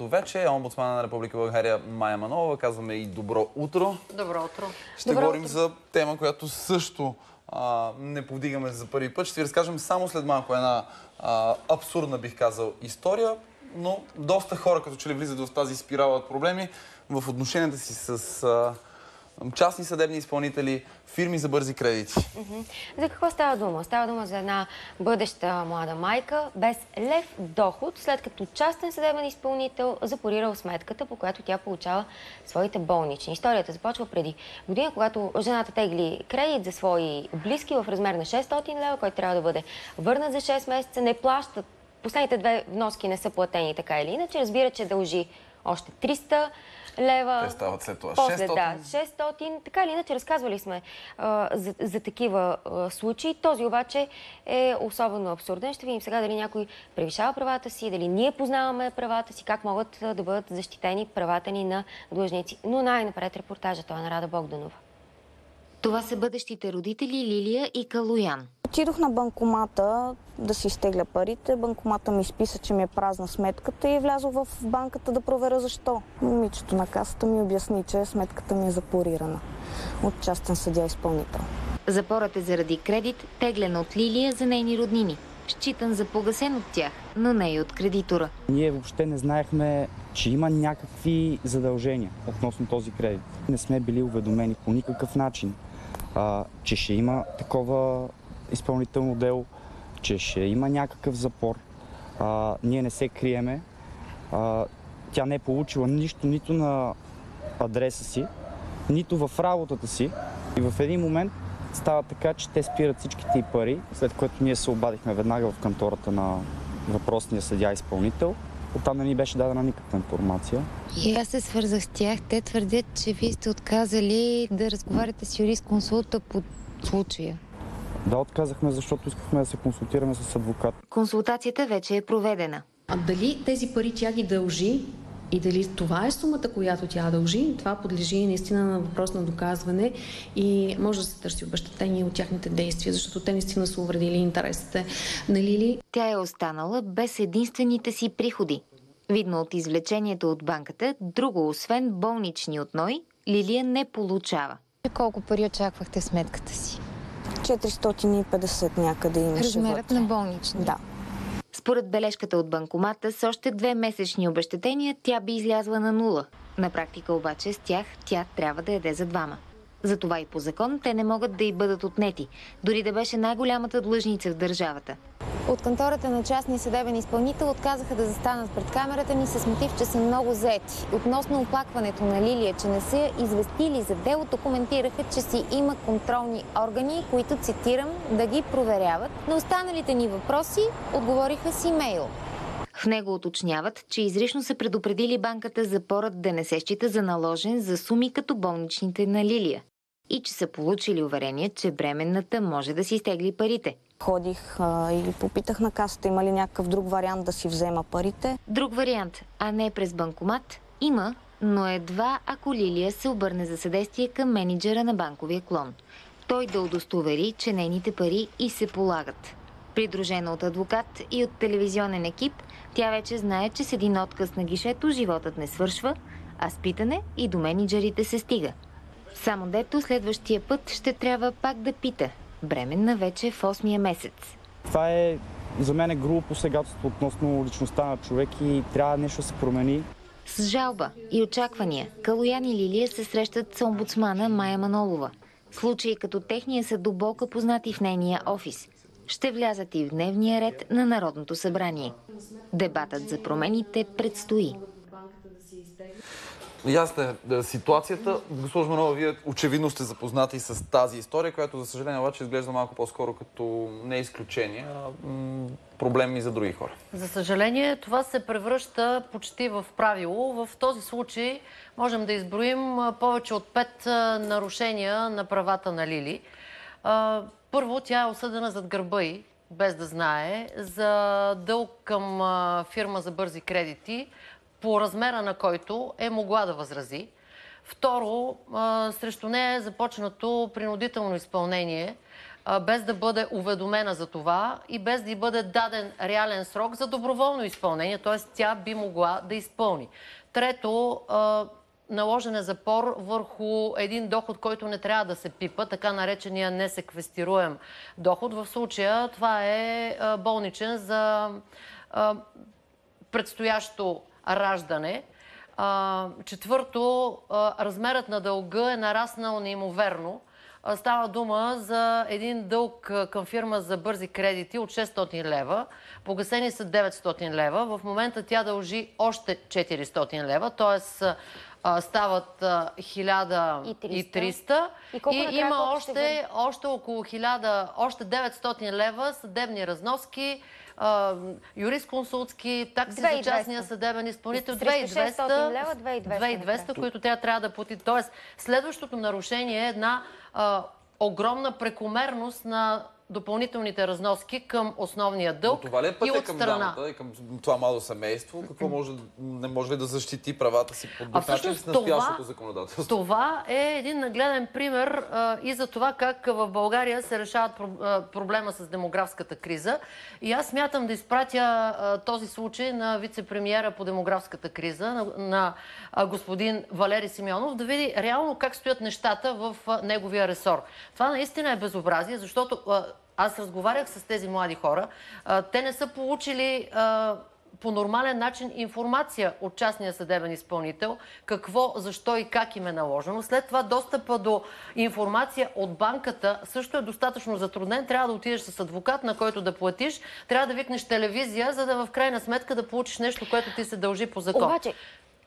Вече омбудсмана на Република България Майя Манова. Казваме и добро утро. Добро утро. Ще добро говорим утро. за тема, която също а, не повдигаме за първи път. Ще ви разкажем само след малко една а, абсурдна, бих казал, история, но доста хора като че ли влизат в тази спирала от проблеми в отношенията си с а, частни съдебни изпълнители, фирми за бързи кредити. За какво става дума? Става дума за една бъдеща млада майка без лев доход, след като частен съдебен изпълнител запорирал сметката, по която тя получава своите болнични. Историята започва преди година, когато жената тегли кредит за свои близки в размер на 600 лева, който трябва да бъде върнат за 6 месеца, не плащат. Последните две вноски не са платени така или иначе. Разбира, че дължи още 300 лева. Те стават след това После, 600. да, 600. Така или иначе, разказвали сме а, за, за такива а, случаи. Този обаче е особено абсурден. Ще видим сега дали някой превишава правата си, дали ние познаваме правата си, как могат да бъдат защитени правата ни на длъжници. Но най-напред репортажа. Това е на Рада Богданова. Това са бъдещите родители Лилия и Калоян. Отидох на банкомата да си изтегля парите. Банкомата ми изписа, че ми е празна сметката и влязох в банката да проверя защо. Момичето на касата ми обясни, че сметката ми е запорирана от частен съдя изпълнител. Запорът е заради кредит, теглен от Лилия за нейни роднини. Считан за погасен от тях, но не и от кредитора. Ние въобще не знаехме, че има някакви задължения относно този кредит. Не сме били уведомени по никакъв начин, а, че ще има такова изпълнително дело, че ще има някакъв запор. А, ние не се криеме. А, тя не е получила нищо нито на адреса си, нито в работата си. И в един момент става така, че те спират всичките й пари, след което ние се обадихме веднага в кантората на въпросния съдя изпълнител. Оттам не ни беше дадена никаква информация. И аз се свързах с тях. Те твърдят, че вие сте отказали да разговаряте с юрист-консулта по случая. Да, отказахме, защото искахме да се консултираме с адвокат. Консултацията вече е проведена. А дали тези пари тя ги дължи и дали това е сумата, която тя дължи, това подлежи наистина на въпрос на доказване и може да се търси обещатение от тяхните действия, защото те наистина са увредили интересите на Лили. Тя е останала без единствените си приходи. Видно от извлечението от банката, друго освен болнични от НОЙ, Лилия не получава. Колко пари очаквахте сметката си? 450 някъде имаше Размерът вътре. на болнични? Да. Според бележката от банкомата, с още две месечни обещетения тя би излязла на нула. На практика обаче с тях тя трябва да яде за двама. Затова и по закон те не могат да й бъдат отнети, дори да беше най-голямата длъжница в държавата. От кантората на частния съдебен изпълнител отказаха да застанат пред камерата ни с мотив, че са много заети. Относно оплакването на Лилия, че не са известили за делото, коментираха, че си има контролни органи, които, цитирам, да ги проверяват. На останалите ни въпроси отговориха с имейл. В него уточняват, че изрично са предупредили банката запорът да не се счита за наложен за суми като болничните на Лилия и че са получили уверение, че бременната може да си изтегли парите. Ходих а, и попитах на касата има ли някакъв друг вариант да си взема парите. Друг вариант, а не през банкомат, има, но едва ако Лилия се обърне за съдействие към менеджера на банковия клон. Той да удостовери, че нейните пари и се полагат. Придружена от адвокат и от телевизионен екип, тя вече знае, че с един отказ на гишето животът не свършва, а с питане и до менеджерите се стига. Само дето следващия път ще трябва пак да пита. Бременна вече в 8-я месец. Това е за мен е грубо посегателство относно личността на човек и трябва нещо да се промени. С жалба и очаквания Калоян и Лилия се срещат с омбудсмана Майя Манолова. Случаи като техния са до болка познати в нейния офис. Ще влязат и в дневния ред на Народното събрание. Дебатът за промените предстои. Ясна е ситуацията. Госпожо Манова, вие очевидно сте запознати с тази история, която за съжаление обаче изглежда малко по-скоро като не изключение, а м- проблем за други хора. За съжаление, това се превръща почти в правило. В този случай можем да изброим повече от пет нарушения на правата на Лили. Първо, тя е осъдена зад гърба й, без да знае, за дълг към фирма за бързи кредити, по размера на който е могла да възрази. Второ, срещу нея е започнато принудително изпълнение без да бъде уведомена за това и без да й бъде даден реален срок за доброволно изпълнение, т.е. тя би могла да изпълни. Трето, наложен е запор върху един доход, който не трябва да се пипа, така наречения несеквестируем доход. В случая това е болничен за предстоящо раждане. Четвърто, размерът на дълга е нараснал неимоверно. Става дума за един дълг към фирма за бързи кредити от 600 лева. Погасени са 900 лева. В момента тя дължи още 400 лева, т.е. стават а, 1300 И и накрая има още, още около 1000, още 900 лева съдебни разноски, юрисконсултски, такси за 2200. частния съдебен изпълнител. Срещу 600 лева, 2200 2200, които тя трябва да плати. Тоест, следващото нарушение е една огромна прекомерност на допълнителните разноски към основния Но дълг това ли е и пътя от към страна. дамата и към това младо семейство? Какво може, не може ли да защити правата си по друг начин с настоящото законодателство? Това е един нагледен пример а, и за това как в България се решават проблема с демографската криза. И аз смятам да изпратя а, този случай на вице-премьера по демографската криза, на, на а, господин Валери Симеонов, да види реално как стоят нещата в а, неговия ресор. Това наистина е безобразие, защото аз разговарях с тези млади хора. Те не са получили по нормален начин информация от частния съдебен изпълнител, какво, защо и как им е наложено. След това достъпа до информация от банката също е достатъчно затруднен. Трябва да отидеш с адвокат, на който да платиш. Трябва да викнеш телевизия, за да в крайна сметка да получиш нещо, което ти се дължи по закон. Обаче,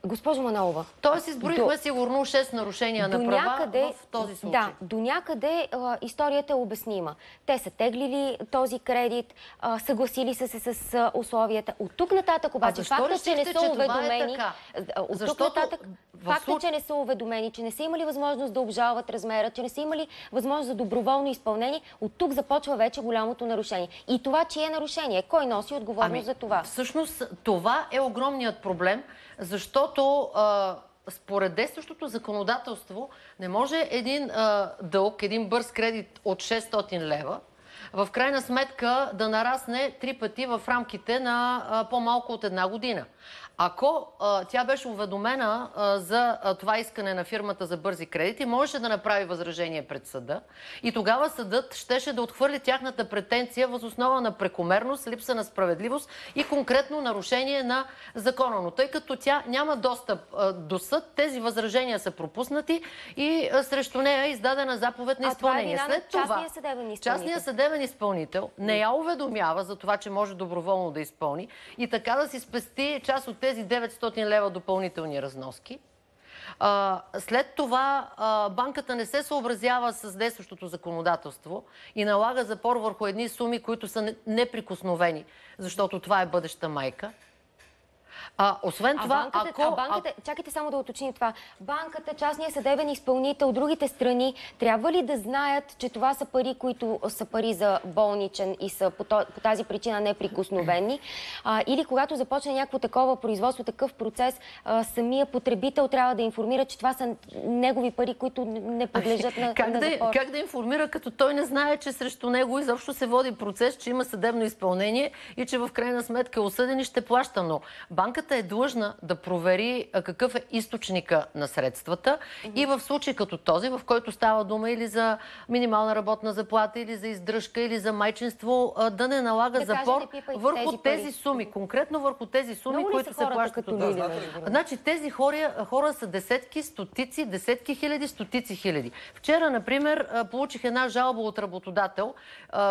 госпожо Манолова, Тоест изброихме До- сигурно 6 нарушения на права в този случай. Да, до някъде а, историята е обяснима. Те са теглили този кредит, а, съгласили са се с а, условията. От тук нататък обаче факта, че не са че е уведомени... така? а, От Защото тук нататък факта, случ- че не са уведомени, че не са имали възможност да обжалват размера, че не са имали възможност за доброволно изпълнение, от тук започва вече голямото нарушение. И това, чие е нарушение? Кой носи отговорност за това? Всъщност това е огромният проблем, защото а, според действащото законодателство не може един а, дълг, един бърз кредит от 600 лева в крайна сметка да нарасне три пъти в рамките на по-малко от една година. Ако а, тя беше уведомена а, за а, това искане на фирмата за бързи кредити, можеше да направи възражение пред съда и тогава съдът щеше да отхвърли тяхната претенция въз основа на прекомерност, липса на справедливост и конкретно нарушение на закона. Но тъй като тя няма достъп а, до съд, тези възражения са пропуснати и а, срещу нея е издадена заповед на А това е изпълнение. След това, частния съдебен изпълнител. частният съдебен изпълнител не я уведомява за това, че може доброволно да изпълни и така да си спести част от тези 900 лева допълнителни разноски. След това банката не се съобразява с действащото законодателство и налага запор върху едни суми, които са не- неприкосновени, защото това е бъдеща майка. А, освен А това, банката, ако... а банката, чакайте само да уточним това. Банката, частния съдебен изпълнител, другите страни, трябва ли да знаят, че това са пари, които са пари за болничен и са по, по тази причина неприкосновени? А, или когато започне някакво такова производство, такъв процес, а, самия потребител трябва да информира, че това са негови пари, които не подлежат на, как, на да, запор. как да информира, като той не знае, че срещу него изобщо се води процес, че има съдебно изпълнение и че в крайна сметка е осъден и ще плаща. Но банката е длъжна да провери какъв е източника на средствата и в случай като този, в който става дума или за минимална работна заплата, или за издръжка, или за майчинство, да не налага Да запор върху тези суми, конкретно върху тези суми, които се плащат от другото? Значи тези хора, хора са десетки, стотици, десетки хиляди, стотици хиляди. Вчера, например, получих една жалба от работодател,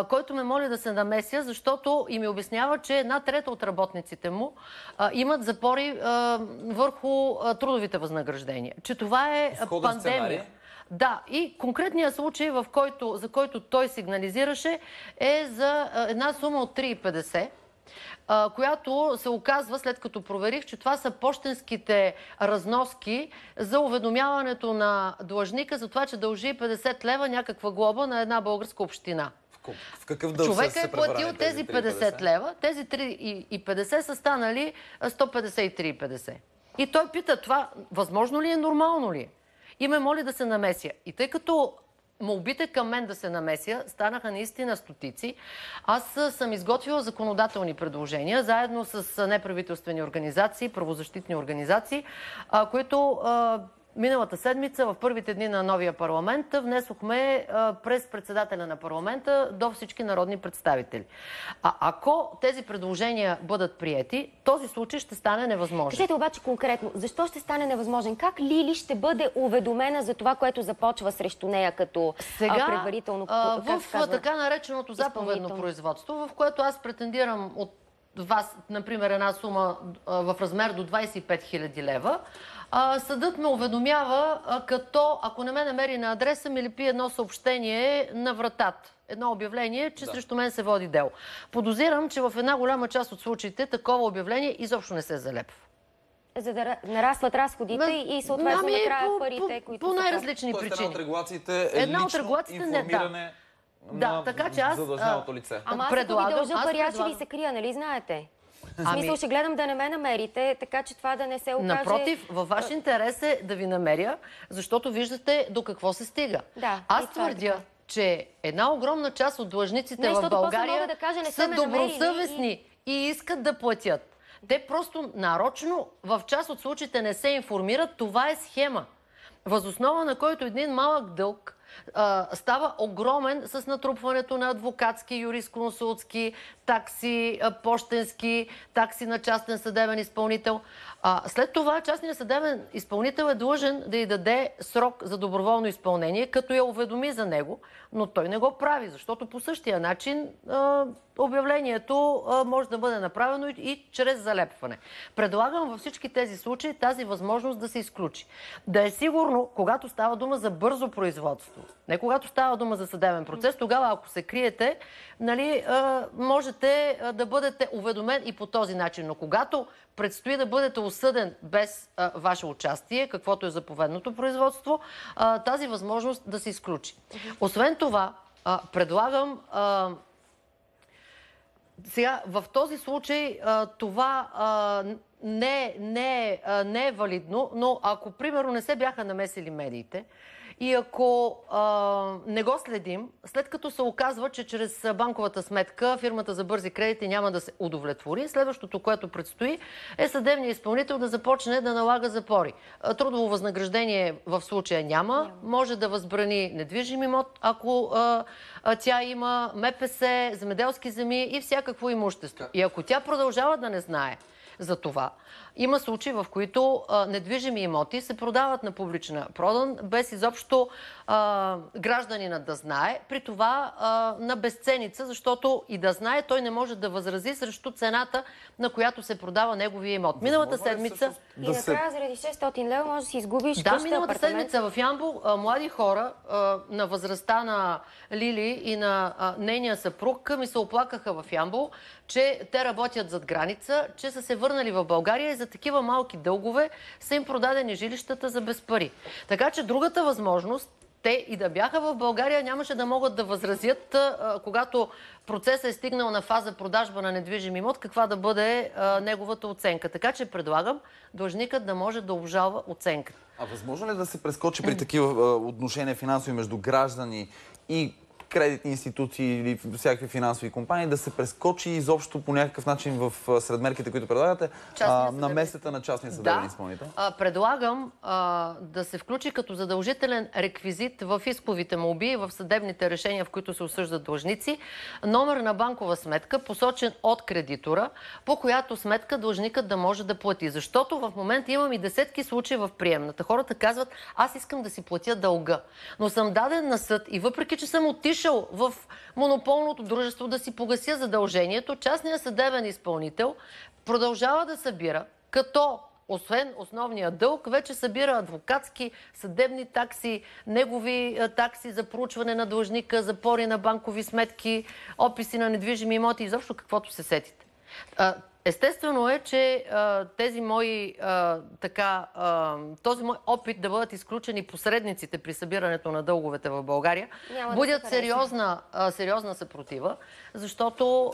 който ме моли да се намеся, защото и ми обяснява, че една трета от работниците му а, имат запори а, върху а, трудовите възнаграждения. Че това е а, Сходен пандемия. сценарий? Да, и конкретният случай, в който, за който той сигнализираше, е за една сума от 3,50 а, която се оказва, след като проверих, че това са почтенските разноски за уведомяването на длъжника за това, че дължи 50 лева някаква глоба на една българска община. В какъв дълг Човек е платил тези 50 лева, тези 3,50 са станали а, 153,50. И той пита, това възможно ли е, нормално ли е? И ме моли да се намеся. И тъй като молбите към мен да се намеся станаха наистина стотици. Аз съм изготвила законодателни предложения, заедно с неправителствени организации, правозащитни организации, които Миналата седмица, в първите дни на новия парламент, внесохме през председателя на парламента до всички народни представители. А ако тези предложения бъдат приети, този случай ще стане невъзможен. Кажете обаче конкретно, защо ще стане невъзможен? Как Лили ще бъде уведомена за това, което започва срещу нея като Сега, предварително, а, как в така нареченото заповедно производство, в което аз претендирам от вас, например, една сума в размер до 25 000 лева, съдът ме уведомява, като ако не ме намери на адреса, ми лепи едно съобщение на вратата. Едно обявление, че срещу мен се води дело. Подозирам, че в една голяма част от случаите такова обявление изобщо не се залепва. За да ра- нарастват разходите Ма, и съответно ами, накрая по- парите, по- които по са най-различни Тоест, една причини. от регулациите е Една от лично регулациите не- да. Да, на така че аз, задълженото а, лице. Ама аз ако ви Предлагам- дължа пари, аз ще ви предлагам- се крия, нали знаете? В Ами- смисъл ще гледам да не ме намерите, така че това да не се окаже... Напротив, във ваш интерес е да ви намеря, защото виждате до какво се стига. Да, и Аз това е твърдя, така. че една огромна част от длъжниците Не, в България да кажа, не са добросъвестни и... искат да платят. Те просто нарочно в част от случаите не се информират. Това е схема. Възоснова на който един малък дълг става огромен с натрупването на адвокатски, юрисконсултски, такси, почтенски, такси на частен съдебен изпълнител. След това частният съдебен изпълнител е длъжен да й даде срок за доброволно изпълнение, като я уведоми за него, но той не го прави, защото по същия начин обявлението може да бъде направено и, чрез залепване. Предлагам във всички тези случаи тази възможност да се изключи. Да е сигурно, когато става дума за бързо производство, не когато става дума за съдебен процес, тогава ако се криете, нали, можете да бъдете уведомен и по този начин. Но когато предстои да бъдете осъден без а, ваше участие, каквото е заповедното производство, а, тази възможност да се изключи. Освен това, а, предлагам сега, в този случай това не, не, а, не е валидно, но ако, примерно, не се бяха намесили медиите и ако а, не го следим, след като се оказва, че чрез банковата сметка фирмата за бързи кредити няма да се удовлетвори, следващото, което предстои, е съдебният изпълнител да започне да налага запори. Трудово възнаграждение в случая няма, може да възбрани недвижим имот, ако а, а, тя има МПС, земеделски земи и всякакво имущество. И ако тя продължава да не знае за това, има случаи, в които а, недвижими имоти се продават на публична продан, без изобщо а, гражданина да знае, при това а, на безценица, защото и да знае, той не може да възрази срещу цената, на която се продава неговия имот. Миналата е седмица... И да накрая заради 600 лева може да си изгубиш Да, миналата апартамент. седмица в Ямбол а, млади хора а, на възрастта на Лили и на а, нейния съпруг ми се оплакаха в Ямбол, че те работят зад граница, че са се върнали в България и за такива малки дългове са им продадени жилищата за без пари. Така че другата възможност те и да бяха в България, нямаше да могат да възразят, когато процесът е стигнал на фаза продажба на недвижим имот, каква да бъде неговата оценка. Така че предлагам длъжникът да може да обжалва оценката. А възможно ли е да се прескочи при такива отношения финансови между граждани и кредитни институции или всякакви финансови компании, да се прескочи изобщо по някакъв начин в а, сред мерките, които предлагате, а, на месата на частния съдебен Да. изпълнител? А, предлагам а, да се включи като задължителен реквизит в исковите молби и в съдебните решения, в които се осъждат длъжници, номер на банкова сметка, посочен от кредитора, по която сметка длъжникът да може да плати. Защото в момента имам и десетки случаи в приемната. Хората казват, аз искам да си платя дълга, но съм даден на съд и въпреки, че съм отишъл в монополното дружество да си погася задължението, частният съдебен изпълнител продължава да събира, като освен основния дълг, вече събира адвокатски, съдебни такси, негови а, такси за проучване на длъжника, запори на банкови сметки, описи на недвижими имоти, изобщо каквото се сетите. Естествено е, че тези мои, така, този мой опит да бъдат изключени посредниците при събирането на дълговете в България Няма да будят се хареса. сериозна, сериозна съпротива, защото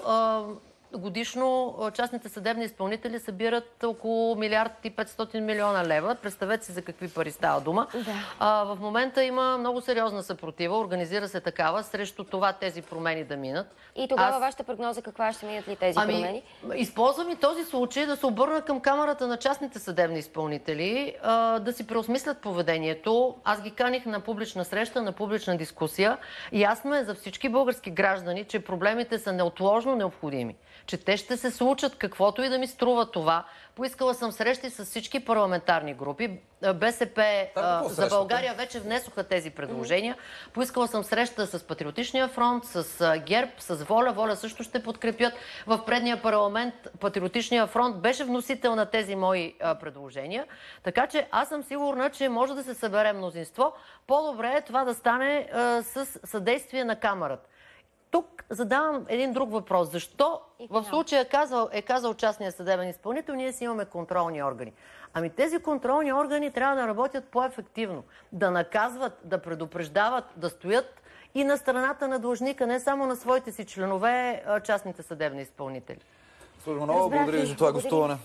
годишно частните съдебни изпълнители събират около милиард и 500 милиона лева. Представете си за какви пари става дума. Да. А, в момента има много сериозна съпротива, организира се такава, срещу това тези промени да минат. И тогава Аз- вашата прогноза каква ще минат ли тези Ами, промени? използвам и този случай да се обърна към камерата на частните съдебни изпълнители, а, да си преосмислят поведението. Аз ги каних на публична среща, на публична дискусия. Ясно е за всички български граждани, че проблемите са неотложно необходими. Че те ще се случат каквото и да ми струва това. Поискала съм срещи с всички парламентарни групи. А, БСП Да, а, за? България вече внесоха тези предложения. Поискала съм среща с Патриотичния фронт, с а, ГЕРБ, с Воля. Воля също ще подкрепят. В предния парламент Патриотичния фронт беше вносител на тези мои а, предложения. Така че аз съм сигурна, че може да се събере мнозинство. По-добре е това да стане а, с съдействие на камерата. Тук задавам един друг въпрос. Защо в случая е казал, е казал частния съдебен изпълнител, ние си имаме контролни органи. Ами тези контролни органи трябва да работят по-ефективно, да наказват, да предупреждават, да стоят и на страната на длъжника, не само на своите си членове, а, частните съдебни изпълнители. Служба Разбрах благодаря ви ви. за това Благодаря. гостуване.